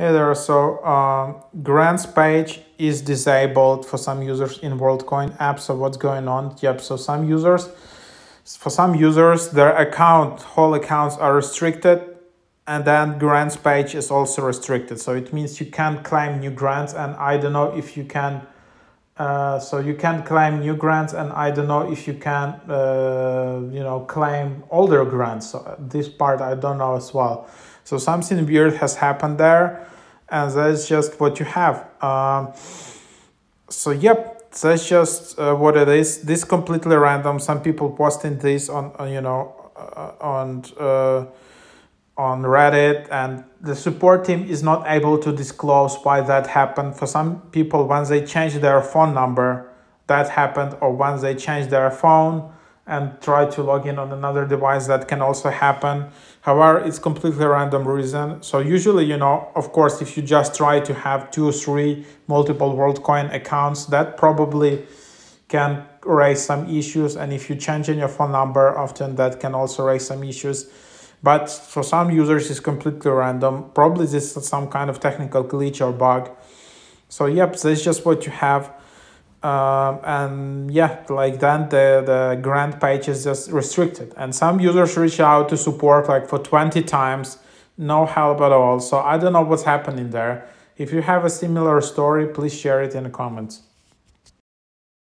Hey there, so um, grants page is disabled for some users in WorldCoin app. So what's going on? Yep, so some users, for some users, their account, whole accounts are restricted and then grants page is also restricted. So it means you can't claim new grants and I don't know if you can, uh, so you can't claim new grants and I don't know if you can, uh, claim older grants. So this part I don't know as well. So something weird has happened there and that's just what you have. Um, so yep, that's just uh, what it is. This completely random. Some people posting this on, on you know uh, on uh, on Reddit, and the support team is not able to disclose why that happened. For some people, once they change their phone number, that happened, or once they change their phone and try to log in on another device that can also happen. However it's completely random reason. So usually you know of course if you just try to have two three multiple worldcoin accounts that probably can raise some issues. And if you change in your phone number often that can also raise some issues. But for some users it's completely random. Probably this is some kind of technical glitch or bug. So yep that's just what you have um, and yeah like then the the grant page is just restricted. And some users reach out to support like for 20 times no help at all. So i don't know what's happening there. If you have a similar story please share it in the comments